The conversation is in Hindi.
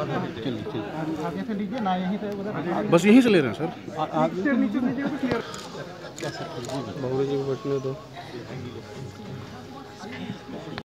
आगे से लीजिए ना यहीं से उधर बस यहीं से ले रहे हैं। सर हाँ, हाँ। आगे नीचे तो क्लियर अच्छा, अच्छा, जी को बैठने दो।